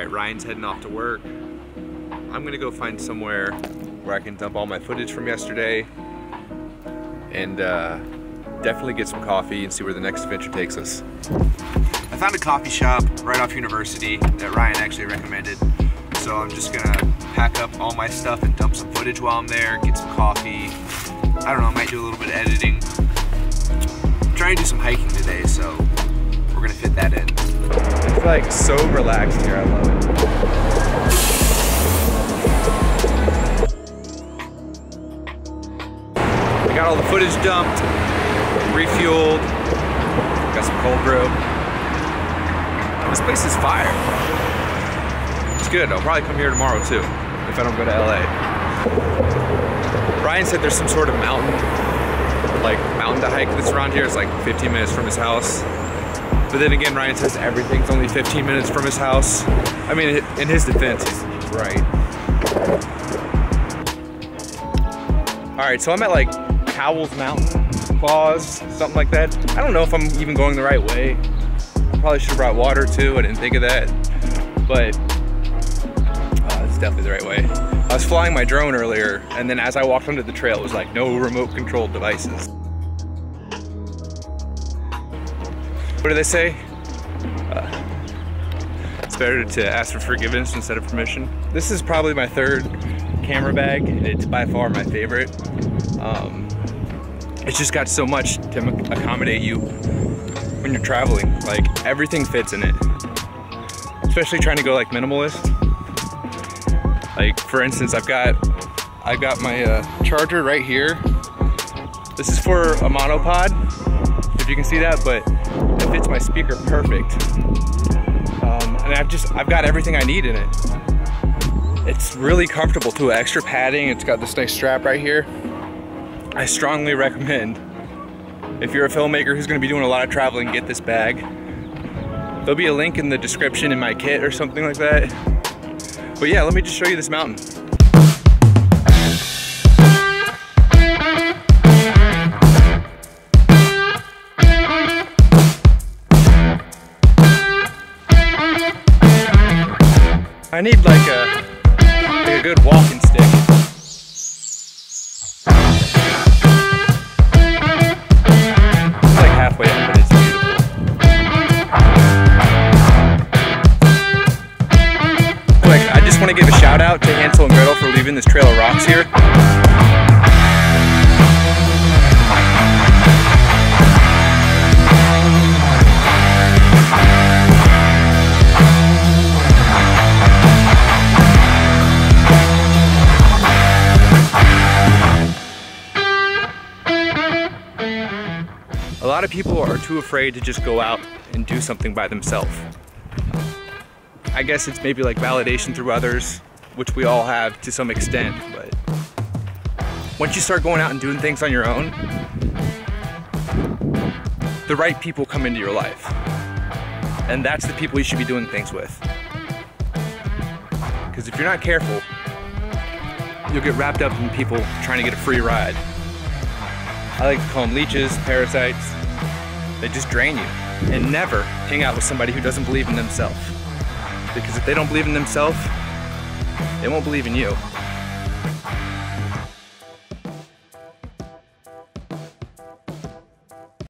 All right, Ryan's heading off to work. I'm gonna go find somewhere where I can dump all my footage from yesterday and uh, definitely get some coffee and see where the next adventure takes us. I found a coffee shop right off University that Ryan actually recommended. So I'm just gonna pack up all my stuff and dump some footage while I'm there, get some coffee. I don't know, I might do a little bit of editing. I'm trying to do some hiking today, so we're gonna fit that in. It's like so relaxed here, I love it. I got all the footage dumped, refueled, got some cold brew. This place is fire. It's good. I'll probably come here tomorrow too, if I don't go to LA. Ryan said there's some sort of mountain, like mountain to hike that's around here. It's like 15 minutes from his house. But then again, Ryan says everything's only 15 minutes from his house. I mean, in his defense, he's right. All right, so I'm at like Howells Mountain Falls, something like that. I don't know if I'm even going the right way. I probably should have brought water too. I didn't think of that, but uh, it's definitely the right way. I was flying my drone earlier, and then as I walked onto the trail, it was like no remote controlled devices. What do they say? Uh, it's better to ask for forgiveness instead of permission. This is probably my third camera bag. It's by far my favorite. Um, it's just got so much to accommodate you when you're traveling. Like everything fits in it. Especially trying to go like minimalist. Like for instance, I've got I've got my uh, charger right here. This is for a monopod, if you can see that, but fits my speaker perfect. Um, and I've just I've got everything I need in it. It's really comfortable too. Extra padding. It's got this nice strap right here. I strongly recommend if you're a filmmaker who's going to be doing a lot of traveling, get this bag. There'll be a link in the description in my kit or something like that. But yeah, let me just show you this mountain. I need like a, like a good walking stick. It's like halfway up, but it's beautiful. Quick, I just want to give a shout out to Hansel and Gretel for leaving this trail of rocks here. Lot of people are too afraid to just go out and do something by themselves. I guess it's maybe like validation through others, which we all have to some extent, but once you start going out and doing things on your own, the right people come into your life. And that's the people you should be doing things with. Because if you're not careful, you'll get wrapped up in people trying to get a free ride. I like to call them leeches, parasites. They just drain you. And never hang out with somebody who doesn't believe in themselves. Because if they don't believe in themselves, they won't believe in you.